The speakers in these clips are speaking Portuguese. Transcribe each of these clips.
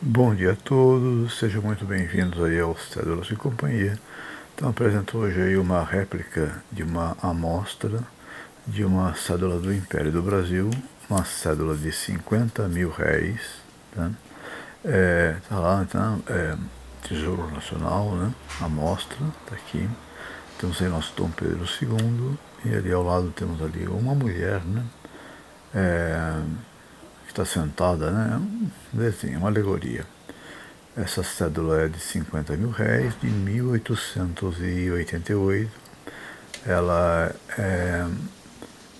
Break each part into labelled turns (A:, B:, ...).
A: Bom dia a todos, sejam muito bem-vindos aí ao Cédulas e Companhia. Então apresento hoje aí uma réplica de uma amostra de uma cédula do Império do Brasil, uma cédula de 50 mil réis, tá? É, tá lá, então, é, Tesouro Nacional, né? Amostra, tá aqui. Temos aí nosso Dom Pedro II e ali ao lado temos ali uma mulher, né? É, está sentada, né? Um desenho, uma alegoria. Essa cédula é de 50 mil réis, de 1888. Ela é,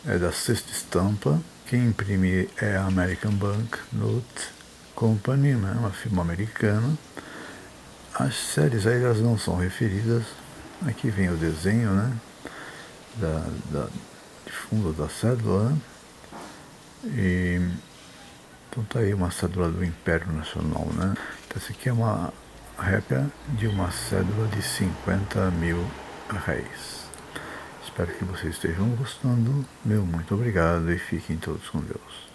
A: é da sexta estampa. Quem imprime é a American Bank Note Company, né? uma firma americana. As séries aí elas não são referidas. Aqui vem o desenho né? da, da, de fundo da cédula. E então tá aí uma cédula do Império Nacional, né? Então essa aqui é uma réplica de uma cédula de 50 mil réis. Espero que vocês estejam gostando. Meu muito obrigado e fiquem todos com Deus.